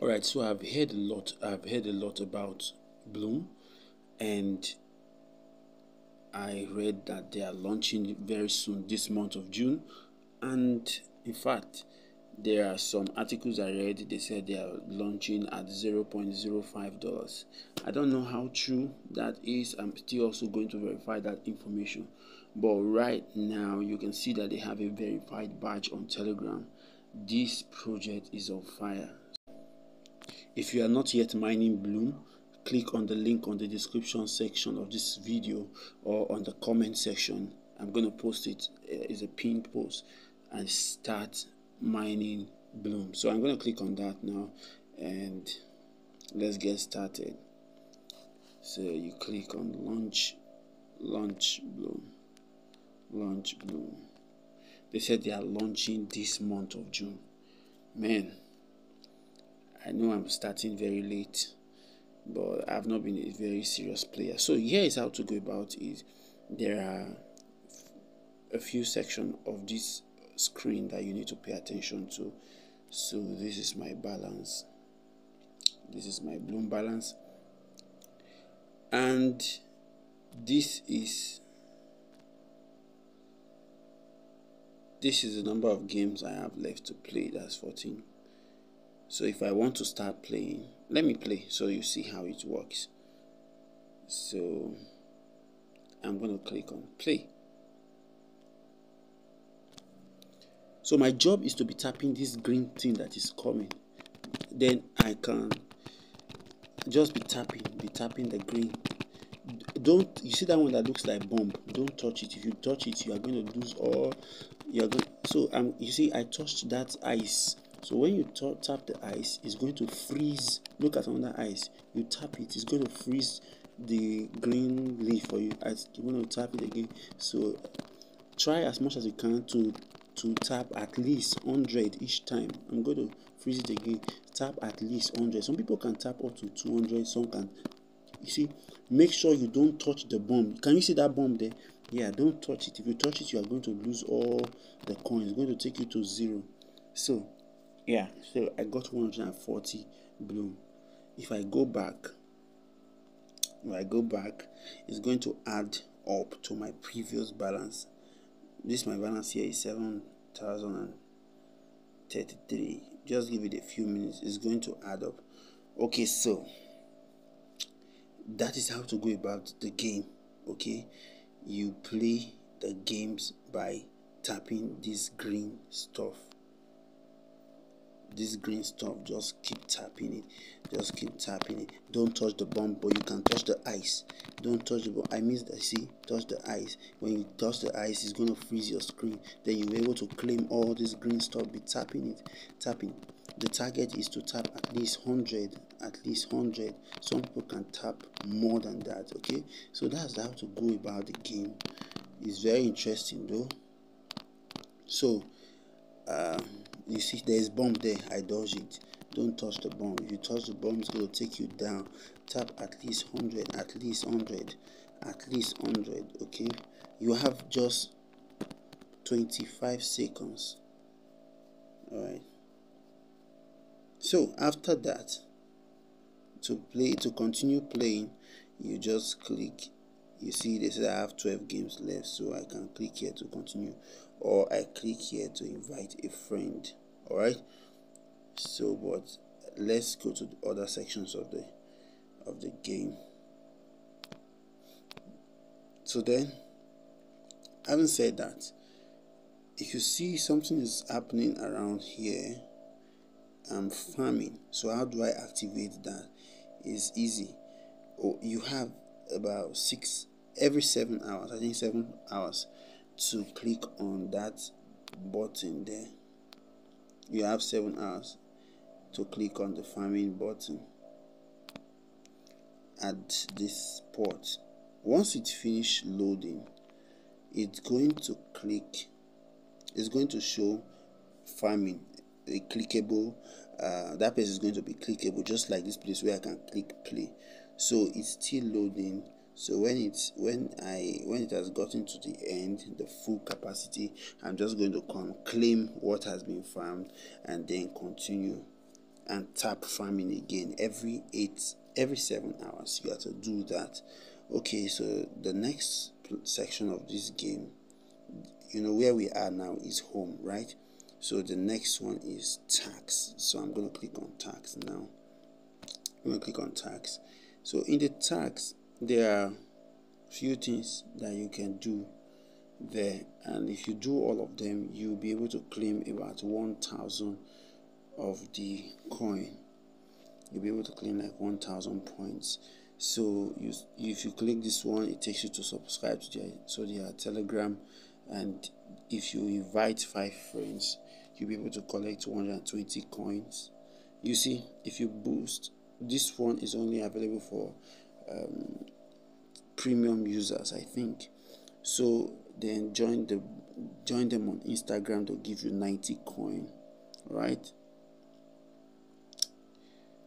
All right, so I've heard a lot. I've heard a lot about Blum, and I read that they are launching very soon this month of June. And in fact, there are some articles I read. They said they are launching at zero point zero five dollars. I don't know how true that is. I'm still also going to verify that information. But right now, you can see that they have a verified badge on Telegram. This project is on fire if you are not yet mining Blum, click on the link on the description section of this video or on the comment section. I'm going to post it uh, as a pinned post and start mining Blum. So I'm going to click on that now and let's get started. So you click on launch, launch Blum, launch Blum. They said they are launching this month of June. Man, I know I'm starting very late, but I've not been a very serious player. So here is how to go about it. There are a few sections of this screen that you need to pay attention to. So this is my balance. This is my Blum balance. And this is this is the number of games I have left to play. That's 14 so if I want to start playing let me play so you see how it works. So I'm going to click on play. So my job is to be tapping this green thing that is coming. Then I can just be tapping be tapping the green. Don't you see that one that looks like bomb? Don't touch it. If you touch it you are going to lose all you're going so um you see I touched that ice so when you tap the ice, it's going to freeze. Look at another ice. You tap it, it's going to freeze the green leaf for you. As you want to tap it again. So try as much as you can to to tap at least 100 each time. I'm going to freeze it again. Tap at least 100. Some people can tap up to 200. Some can. You see, make sure you don't touch the bomb. Can you see that bomb there? Yeah, don't touch it. If you touch it, you are going to lose all the coins. It's going to take you to zero. So yeah so i got 140 Blum. If i go back if i go back it's going to add up to my previous balance. This my balance here is 7033 just give it a few minutes it's going to add up. Okay so that is how to go about the game okay? You play the games by tapping this green stuff this green stuff just keep tapping it just keep tapping it. Don't touch the bomb but you can touch the ice. Don't touch the bomb. I mean that see touch the ice. When you touch the ice it's going to freeze your screen. Then you're able to claim all this green stuff be tapping it tapping. The target is to tap at least 100 at least 100 some people can tap more than that okay? So that's how to go about the game. It's very interesting though. So um, you see there's bomb there. I dodge it. Don't touch the bomb. If you touch the bomb it's going to take you down. Tap at least 100 at least 100 at least 100 okay? You have just 25 seconds. All right so after that to play to continue playing you just click you see they say i have 12 games left so i can click here to continue or i click here to invite a friend. All right? So but let's go to the other sections of the of the game. So then having said that if you see something is happening around here i'm farming. So how do i activate that? Is easy. Oh you have about six every seven hours i think seven hours to click on that button there. You have seven hours to click on the farming button at this port once it finish loading it's going to click it's going to show farming a clickable uh, that place is going to be clickable just like this place where I can click play so it's still loading. So when it's when i when it has gotten to the end the full capacity i'm just going to come claim what has been farmed and then continue and tap farming again every eight every seven hours. You have to do that. Okay so the next section of this game you know where we are now is home right? So the next one is tax. So i'm going to click on tax now. I'm going to click on tax so in the tax there are few things that you can do there. And if you do all of them you'll be able to claim about 1000 of the coin. You'll be able to claim like 1000 points. So you if you click this one it takes you to subscribe to their so their telegram. And if you invite five friends you'll be able to collect 120 coins. You see if you boost this one is only available for um, premium users i think. So then join the join them on instagram they'll give you 90 coin right?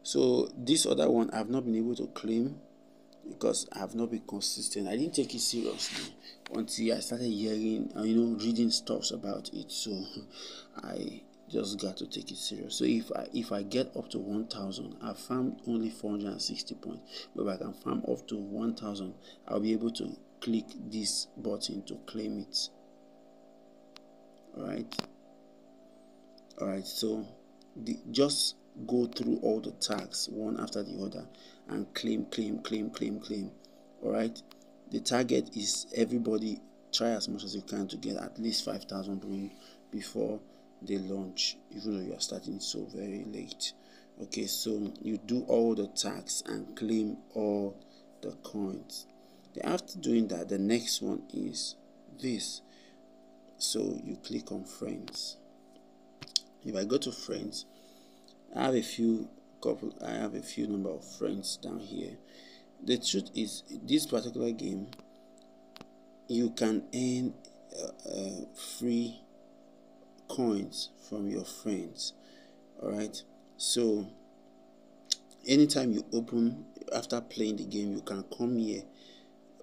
So this other one i've not been able to claim because i've not been consistent. I didn't take it seriously until i started hearing uh, you know reading stuffs about it. So i just got to take it serious. So if i if i get up to 1000 i found only 460 points but if i can farm up to 1000 i'll be able to click this button to claim it. All right all right so the, just go through all the tags one after the other and claim claim claim claim claim. All right the target is everybody try as much as you can to get at least 5000 Blum before they launch even though you are starting so very late. Okay so you do all the tags and claim all the coins. Then after doing that. The next one is this. So you click on friends. If i go to friends i have a few couple i have a few number of friends down here. The truth is this particular game you can earn uh, uh, free coins from your friends all right? So anytime you open after playing the game you can come here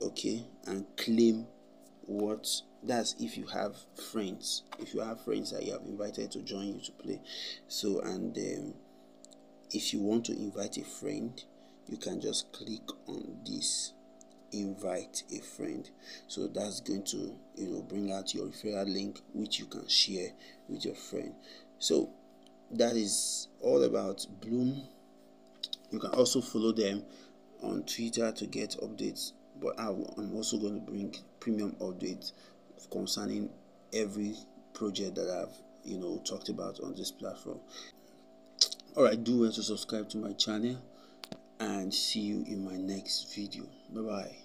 okay and claim what that's if you have friends. If you have friends that you have invited to join you to play. So and um, if you want to invite a friend you can just click on this invite a friend. So that's going to you know bring out your referral link which you can share with your friend. So that is all about Blum. You can also follow them on twitter to get updates but i'm also going to bring premium updates concerning every project that i've you know talked about on this platform. All right do well to subscribe to my channel and see you in my next video. Bye bye